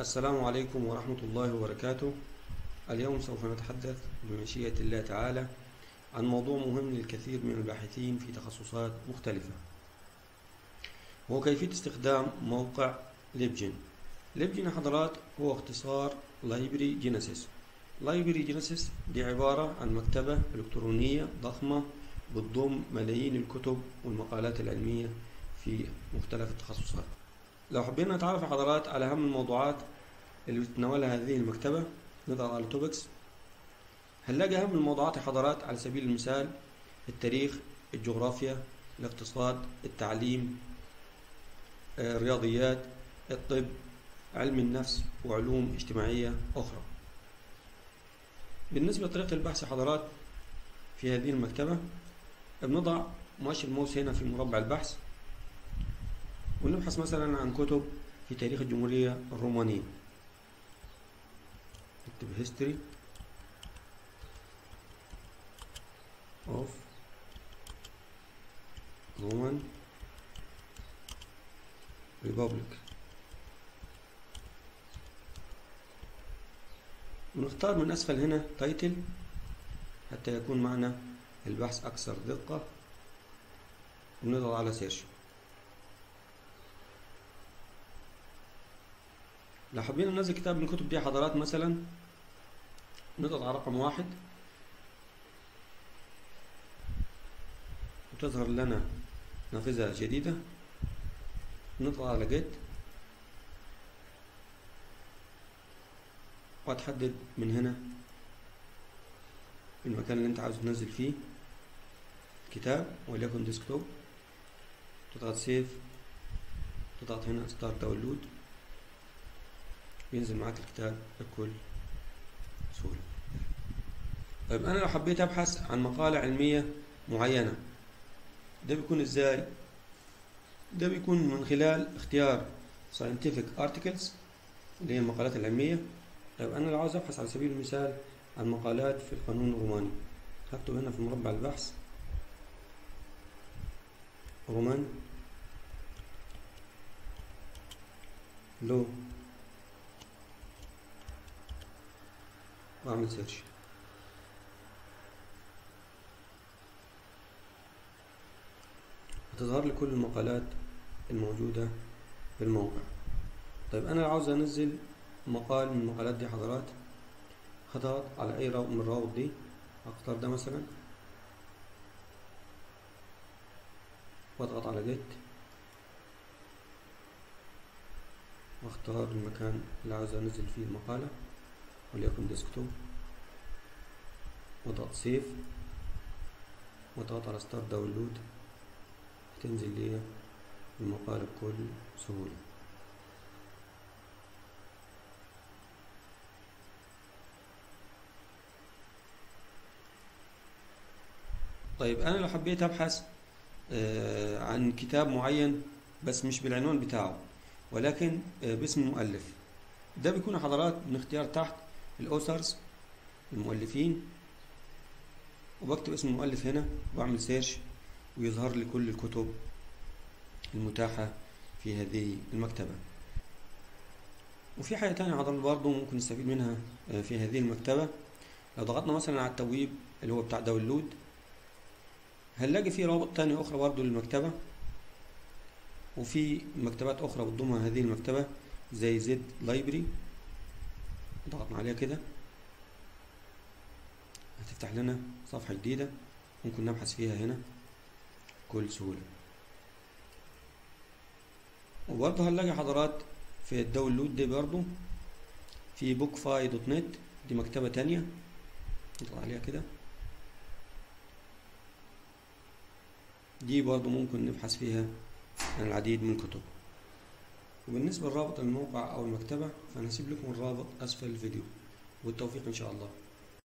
السلام عليكم ورحمة الله وبركاته. اليوم سوف نتحدث بمشيئة الله تعالى عن موضوع مهم للكثير من الباحثين في تخصصات مختلفة. وهو كيفية استخدام موقع LibGen LibGen حضرات هو اختصار Library Genesis Library Genesis دي عبارة عن مكتبة إلكترونية ضخمة بتضم ملايين الكتب والمقالات العلمية في مختلف التخصصات. لو حبينا نتعرف حضرات على أهم الموضوعات اللي بتتناولها هذه المكتبة نضغط على توبكس. هنلاقي أهم الموضوعات حضرات على سبيل المثال التاريخ الجغرافيا الاقتصاد التعليم آه، الرياضيات الطب علم النفس وعلوم اجتماعية أخرى. بالنسبة لطريقة البحث حضرات في هذه المكتبة بنضع مؤشر الماوس هنا في مربع البحث. ونبحث مثلا عن كتب في تاريخ الجمهورية الرومانية. نكتب history of Roman Republic. ونختار من أسفل هنا title حتى يكون معنا البحث أكثر دقة. ونضغط على search لو حابين ننزل كتاب من الكتب دي حضرات مثلا؟ نضغط على رقم واحد. وتظهر لنا نافذة جديدة. نضغط على get وهتحدد من هنا المكان اللي انت عاوز تنزل فيه كتاب وليكن desktop تضغط save تضغط هنا start download ينزل معاك الكتاب بكل سهولة طيب أنا لو حبيت أبحث عن مقالة علمية معينة ده بيكون إزاي؟ ده بيكون من خلال اختيار scientific articles اللي هي المقالات العلمية طيب أنا لو عاوز أبحث على سبيل المثال عن مقالات في القانون الروماني هكتب هنا في مربع البحث رومان لو واعمل سيرش هتظهر لي كل المقالات الموجودة في الموقع. طيب أنا لو عاوز أنزل مقال من المقالات دي حضرات. هضغط على أي رابط من الروابط دي؟ أختار ده مثلا. وأضغط على جيت وأختار المكان اللي عاوز أنزل فيه المقالة. وليكن ديسكتوب. واضغط save. واضغط على start download. هتنزل لي المقالة بكل سهولة. طيب أنا لو حبيت أبحث آه، عن كتاب معين بس مش بالعنوان بتاعه ولكن آه، باسم المؤلف ده بيكون حضرات من اختيار تحت ال authors المؤلفين. وبكتب اسم المؤلف هنا وأعمل search ويظهر لي كل الكتب المتاحة في هذه المكتبة. وفي حاجة تانية حضرتك برضه ممكن نستفيد منها آه، في هذه المكتبة. لو ضغطنا مثلا على التبويب اللي هو بتاع download هنلاقي فيه روابط تانية أخرى برضه للمكتبة. وفي مكتبات أخرى بتضمها هذه المكتبة زي Z-Library ضغطنا عليها كده. هتفتح لنا صفحة جديدة ممكن نبحث فيها هنا. بكل سهولة. وبرضه هنلاقي حضرات في ال download دي برضه. في BookFi dot net دي مكتبة تانية. نضغط عليها كده. دي برضه ممكن نبحث فيها عن العديد من الكتب وبالنسبة لرابط الموقع أو المكتبة فأنا لكم الرابط أسفل الفيديو. والتوفيق إن شاء الله.